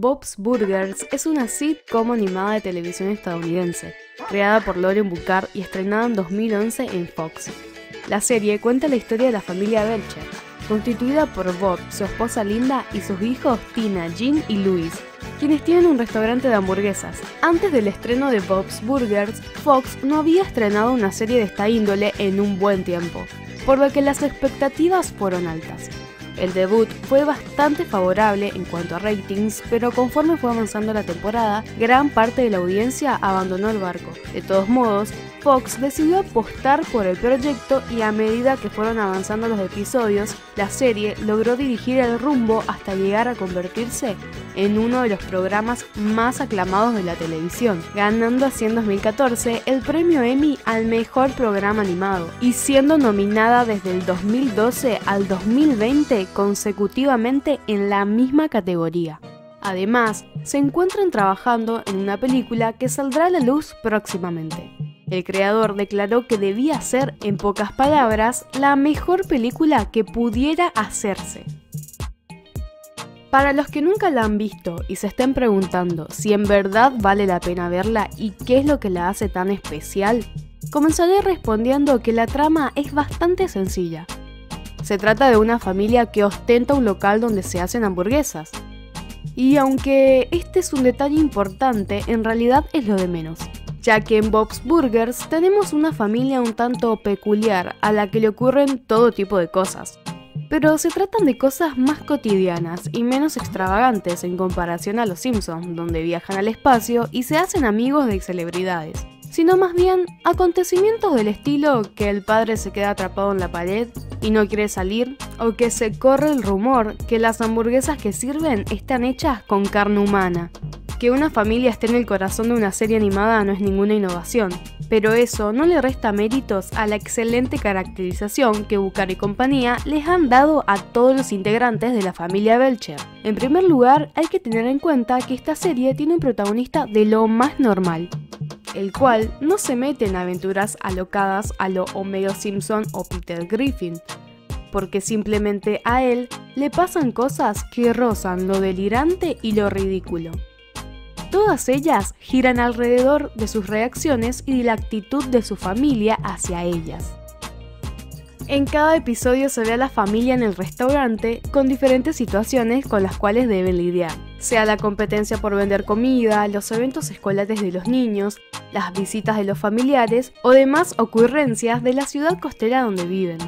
Bob's Burgers es una sitcom animada de televisión estadounidense, creada por Lauren Bacall y estrenada en 2011 en Fox. La serie cuenta la historia de la familia Belcher, constituida por Bob, su esposa Linda y sus hijos Tina, Jean y Louis, quienes tienen un restaurante de hamburguesas. Antes del estreno de Bob's Burgers, Fox no había estrenado una serie de esta índole en un buen tiempo, por lo que las expectativas fueron altas. El debut fue bastante favorable en cuanto a ratings, pero conforme fue avanzando la temporada, gran parte de la audiencia abandonó el barco. De todos modos, Fox decidió apostar por el proyecto y a medida que fueron avanzando los episodios, la serie logró dirigir el rumbo hasta llegar a convertirse en uno de los programas más aclamados de la televisión, ganando así en 2014 el premio Emmy al mejor programa animado y siendo nominada desde el 2012 al 2020 consecutivamente en la misma categoría. Además, se encuentran trabajando en una película que saldrá a la luz próximamente. El creador declaró que debía ser, en pocas palabras, la mejor película que pudiera hacerse. Para los que nunca la han visto y se estén preguntando si en verdad vale la pena verla y qué es lo que la hace tan especial, comenzaré respondiendo que la trama es bastante sencilla. Se trata de una familia que ostenta un local donde se hacen hamburguesas. Y aunque este es un detalle importante, en realidad es lo de menos ya que en Bob's Burgers tenemos una familia un tanto peculiar a la que le ocurren todo tipo de cosas. Pero se tratan de cosas más cotidianas y menos extravagantes en comparación a Los Simpsons, donde viajan al espacio y se hacen amigos de celebridades, sino más bien acontecimientos del estilo que el padre se queda atrapado en la pared y no quiere salir, o que se corre el rumor que las hamburguesas que sirven están hechas con carne humana, que una familia esté en el corazón de una serie animada no es ninguna innovación, pero eso no le resta méritos a la excelente caracterización que Bucar y compañía les han dado a todos los integrantes de la familia Belcher. En primer lugar, hay que tener en cuenta que esta serie tiene un protagonista de lo más normal, el cual no se mete en aventuras alocadas a lo Homero Simpson o Peter Griffin, porque simplemente a él le pasan cosas que rozan lo delirante y lo ridículo. Todas ellas giran alrededor de sus reacciones y de la actitud de su familia hacia ellas. En cada episodio se ve a la familia en el restaurante con diferentes situaciones con las cuales deben lidiar, sea la competencia por vender comida, los eventos escolares de los niños, las visitas de los familiares o demás ocurrencias de la ciudad costera donde viven.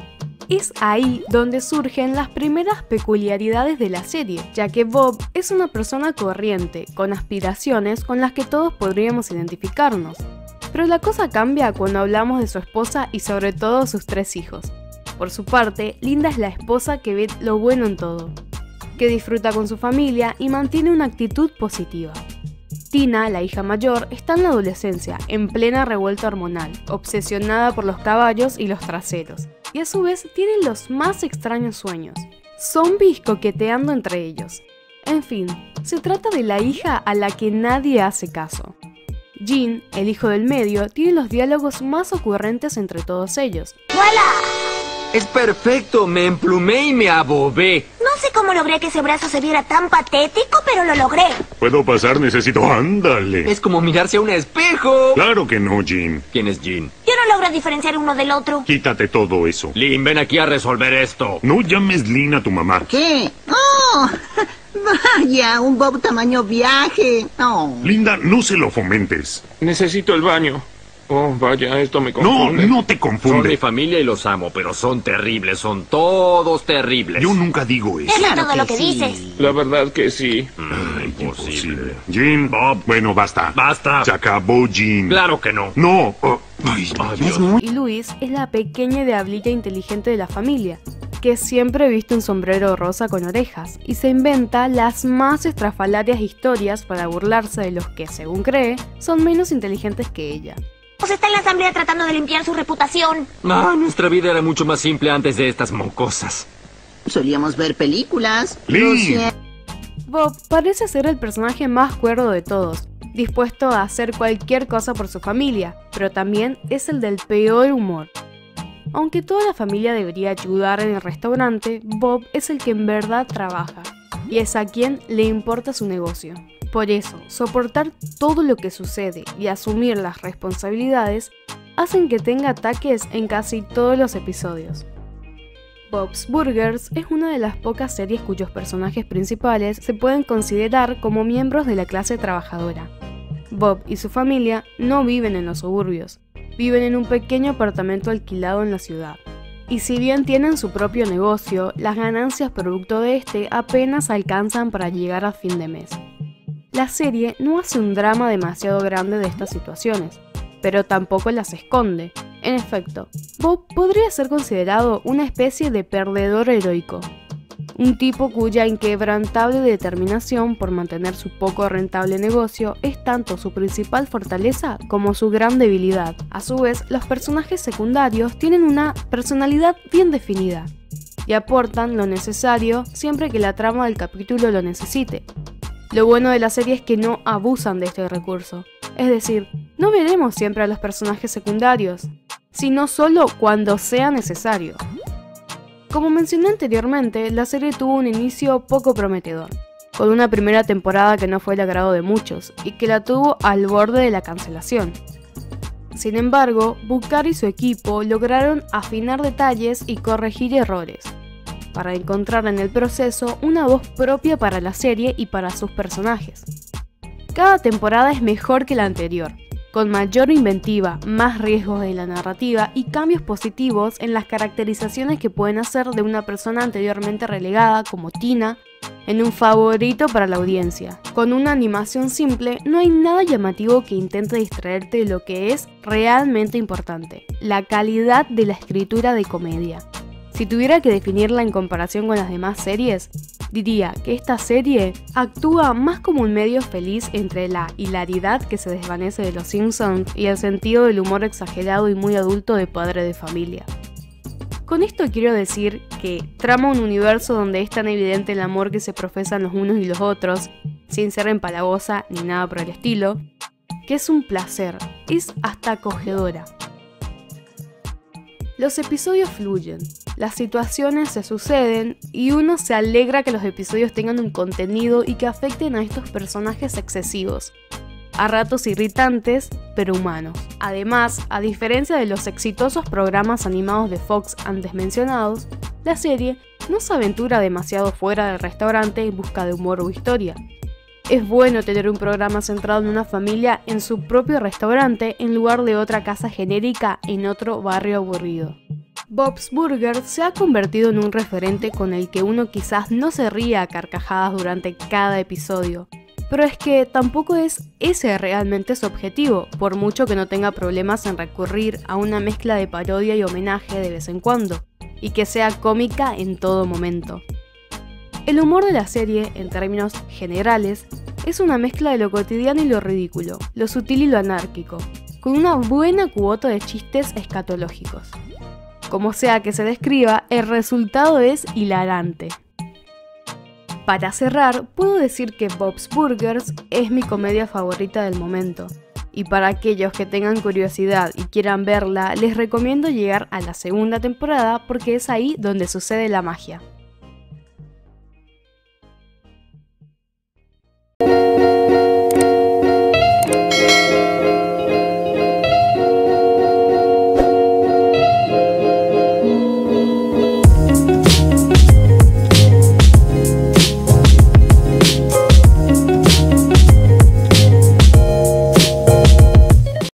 Es ahí donde surgen las primeras peculiaridades de la serie, ya que Bob es una persona corriente, con aspiraciones con las que todos podríamos identificarnos. Pero la cosa cambia cuando hablamos de su esposa y sobre todo sus tres hijos. Por su parte, Linda es la esposa que ve lo bueno en todo, que disfruta con su familia y mantiene una actitud positiva. Tina, la hija mayor, está en la adolescencia, en plena revuelta hormonal, obsesionada por los caballos y los traseros y a su vez tienen los más extraños sueños. Zombies coqueteando entre ellos. En fin, se trata de la hija a la que nadie hace caso. Jean, el hijo del medio, tiene los diálogos más ocurrentes entre todos ellos. Es perfecto, me emplumé y me abobé. No sé cómo logré que ese brazo se viera tan patético, pero lo logré. ¿Puedo pasar? Necesito... ¡Ándale! Es como mirarse a un espejo. Claro que no, Jean. ¿Quién es Jean? Yo no logro diferenciar uno del otro. Quítate todo eso. Lynn, ven aquí a resolver esto. No llames Lynn a tu mamá. ¿Qué? ¡Oh! Vaya, un Bob tamaño viaje. Oh. Linda, no se lo fomentes. Necesito el baño. Oh, vaya, esto me No, confunde. no te Son mi confunde. familia y los amo, pero son terribles, son todos terribles. Yo nunca digo eso. Es todo lo que sí. dices. La verdad que sí. Mm, imposible. Jean, Bob, bueno, basta. Basta. Se acabó, Jean. Claro que no. No. oh, ay, Es muy... Y Luis es la pequeña de hablilla inteligente de la familia, que siempre viste un sombrero rosa con orejas y se inventa las más estrafalarias historias para burlarse de los que, según cree, son menos inteligentes que ella. Pues está en la asamblea tratando de limpiar su reputación. Ah, nuestra vida era mucho más simple antes de estas mocosas. Solíamos ver películas. Lin. Bob parece ser el personaje más cuerdo de todos, dispuesto a hacer cualquier cosa por su familia, pero también es el del peor humor. Aunque toda la familia debería ayudar en el restaurante, Bob es el que en verdad trabaja. y es a quien le importa su negocio. Por eso, soportar todo lo que sucede y asumir las responsabilidades hacen que tenga ataques en casi todos los episodios. Bob's Burgers es una de las pocas series cuyos personajes principales se pueden considerar como miembros de la clase trabajadora. Bob y su familia no viven en los suburbios, viven en un pequeño apartamento alquilado en la ciudad. Y si bien tienen su propio negocio, las ganancias producto de este apenas alcanzan para llegar a fin de mes. La serie no hace un drama demasiado grande de estas situaciones, pero tampoco las esconde. En efecto, Bob podría ser considerado una especie de perdedor heroico, un tipo cuya inquebrantable determinación por mantener su poco rentable negocio es tanto su principal fortaleza como su gran debilidad. A su vez, los personajes secundarios tienen una personalidad bien definida y aportan lo necesario siempre que la trama del capítulo lo necesite. Lo bueno de la serie es que no abusan de este recurso, es decir, no veremos siempre a los personajes secundarios, sino solo cuando sea necesario. Como mencioné anteriormente, la serie tuvo un inicio poco prometedor, con una primera temporada que no fue el agrado de muchos y que la tuvo al borde de la cancelación. Sin embargo, Bukar y su equipo lograron afinar detalles y corregir errores, para encontrar en el proceso una voz propia para la serie y para sus personajes. Cada temporada es mejor que la anterior, con mayor inventiva, más riesgos de la narrativa y cambios positivos en las caracterizaciones que pueden hacer de una persona anteriormente relegada como Tina en un favorito para la audiencia. Con una animación simple, no hay nada llamativo que intente distraerte de lo que es realmente importante, la calidad de la escritura de comedia. Si tuviera que definirla en comparación con las demás series, diría que esta serie actúa más como un medio feliz entre la hilaridad que se desvanece de los Simpsons y el sentido del humor exagerado y muy adulto de padre de familia. Con esto quiero decir que trama un universo donde es tan evidente el amor que se profesan los unos y los otros, sin ser empalagosa ni nada por el estilo, que es un placer, es hasta acogedora. Los episodios fluyen, las situaciones se suceden y uno se alegra que los episodios tengan un contenido y que afecten a estos personajes excesivos, a ratos irritantes, pero humanos. Además, a diferencia de los exitosos programas animados de Fox antes mencionados, la serie no se aventura demasiado fuera del restaurante en busca de humor o historia. Es bueno tener un programa centrado en una familia en su propio restaurante en lugar de otra casa genérica en otro barrio aburrido. Bob's Burger se ha convertido en un referente con el que uno quizás no se ría a carcajadas durante cada episodio, pero es que tampoco es ese realmente su objetivo, por mucho que no tenga problemas en recurrir a una mezcla de parodia y homenaje de vez en cuando, y que sea cómica en todo momento. El humor de la serie, en términos generales, es una mezcla de lo cotidiano y lo ridículo, lo sutil y lo anárquico, con una buena cuota de chistes escatológicos. Como sea que se describa, el resultado es hilarante. Para cerrar, puedo decir que Bob's Burgers es mi comedia favorita del momento. Y para aquellos que tengan curiosidad y quieran verla, les recomiendo llegar a la segunda temporada porque es ahí donde sucede la magia.